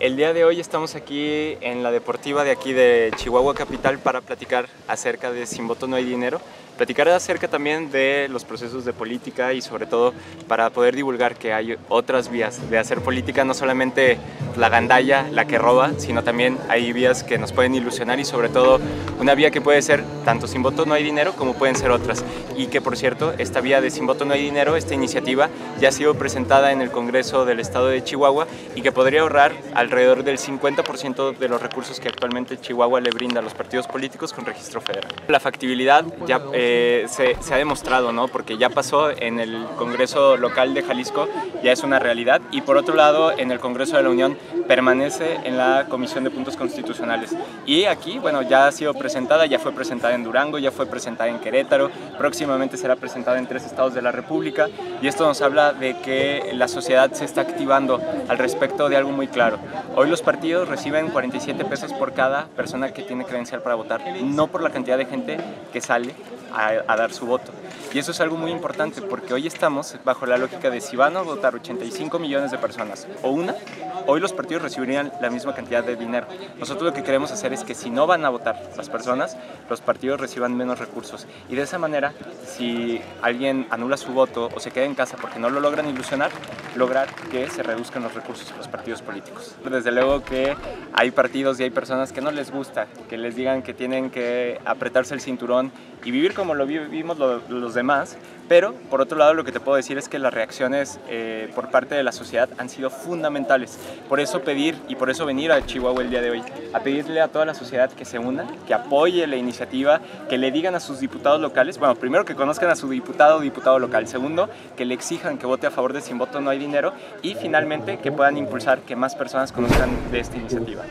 El día de hoy estamos aquí en la deportiva de aquí de Chihuahua Capital para platicar acerca de Sin voto no hay dinero, platicar acerca también de los procesos de política y sobre todo para poder divulgar que hay otras vías de hacer política, no solamente la gandalla, la que roba, sino también hay vías que nos pueden ilusionar y sobre todo una vía que puede ser tanto sin voto no hay dinero como pueden ser otras. Y que por cierto, esta vía de sin voto no hay dinero, esta iniciativa ya ha sido presentada en el Congreso del Estado de Chihuahua y que podría ahorrar alrededor del 50% de los recursos que actualmente Chihuahua le brinda a los partidos políticos con registro federal. La factibilidad ya eh, se, se, ha demostrado, ¿no? porque ya pasó en el Congreso local de Jalisco, ya es una realidad, y por otro lado en el Congreso de la Unión permanece en la Comisión de Puntos Constitucionales. Y aquí, bueno, ya ha sido presentada, ya fue presentada en Durango, ya fue presentada en Querétaro, próximamente será presentada en tres estados de la República, y esto nos habla de que la sociedad se está activando al respecto de algo muy claro. Hoy los partidos reciben 47 pesos por cada persona que tiene credencial para votar, no por la cantidad de gente que sale a, dar su voto. Y eso es algo muy importante porque hoy estamos bajo la lógica de si van a votar 85 millones de personas o una, hoy los partidos recibirían la misma cantidad de dinero. Nosotros lo que queremos hacer es que si no van a votar las personas, los partidos reciban menos recursos. Y de esa manera, si alguien anula su voto o se queda en casa porque no lo logran ilusionar, lograr que se reduzcan los recursos de los partidos políticos. Desde luego que hay partidos y hay personas que no les gusta que les digan que tienen que apretarse el cinturón y vivir como lo vivimos los demás, pero por otro lado lo que te puedo decir es que las reacciones eh, por parte de la sociedad han sido fundamentales. Por eso pedir y por eso venir a Chihuahua el día de hoy, a pedirle a toda la sociedad que se una, que apoye la iniciativa, que le digan a sus diputados locales, bueno, primero que conozcan a su diputado o diputado local, segundo, que le exijan que vote a favor de Sin Voto No Hay Dinero y finalmente que puedan impulsar que más personas conozcan de esta iniciativa.